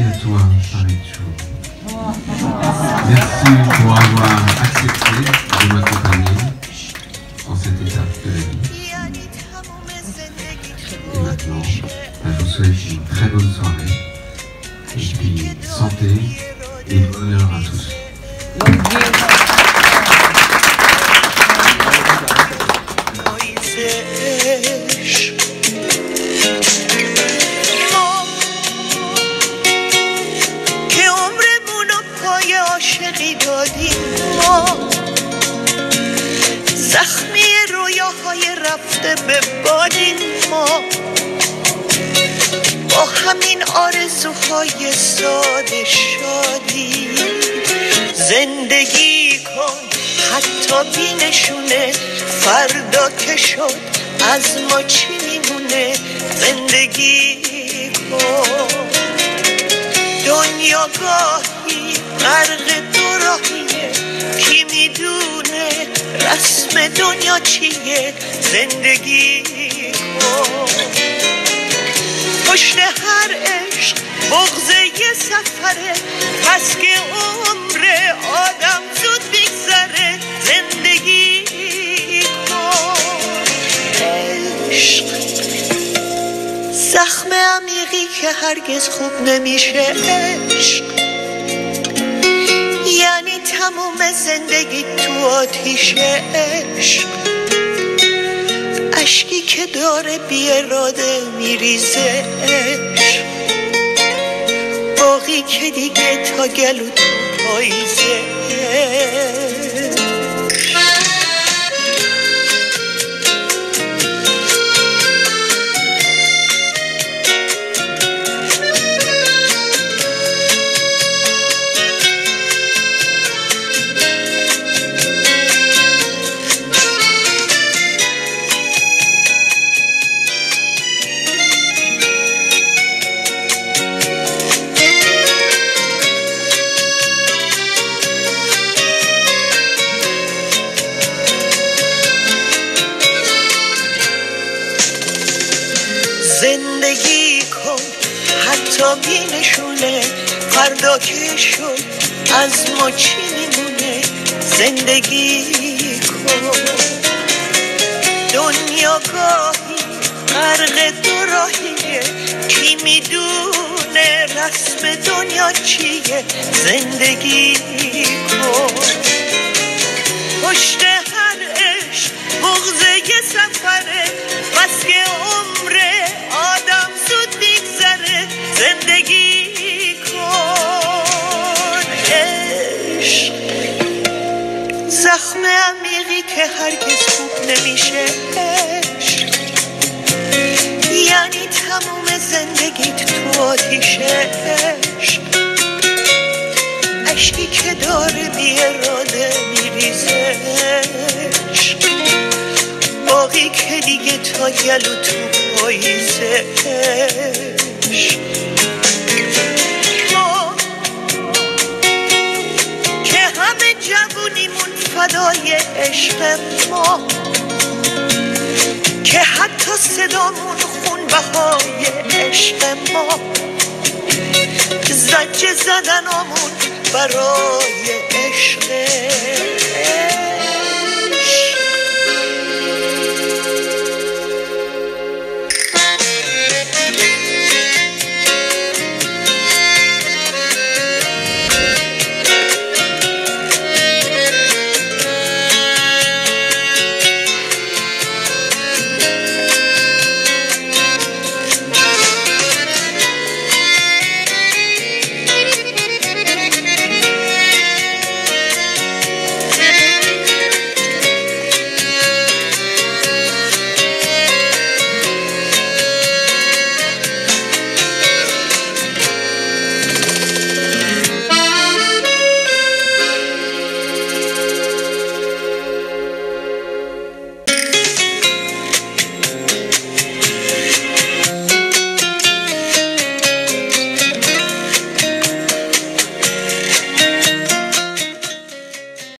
toi s'arrête jour. Merci pour avoir accepté de m'accompagner en cette étape de la vie. Et maintenant, bah, je vous souhaite une très bonne soirée. Et puis santé et bonheur à tous. رویاهای رفته به بادیم ما. با همین آرزوهای ساده شادی. زندگی کن حتی بی نشونه. فردا که شد از ما چی میمونه؟ زندگی کن. دنیا گاهی غرق دو راهیه. کی می‌دونه؟ رسم دنیا چیه زندگی؟ کن پشت هر عشق بغض یه سفره پس که عمر آدم زود بگذره زندگی عشق زخم عمیقی که هرگز خوب نمیشه. عشق یعنی تموم زندگی تو آتیش عشق. اشکی که داره بی اراده میریزه باقی که دیگه تا گلو تو پاییزه زندگی کن. حتی می نشونه فردا که شد از ما چی میمونه زندگی کن. دنیا گاهی غرق دو راهیه کی می‌دونه رسم دنیا چیه؟ زندگی کن. پشت هر عشق بغض یه سفره بس که که هرگز خوب نمیشه عشق یعنی تموم زندگیت تو آتیش عشق اشکی که داره بی اراده میریزه عشق. باقی که دیگه تا گلو تو پاییزه عشق. فدای عشق ما که حتی صدامون خون بهای عشق ما زجه زدنامون برای عشق.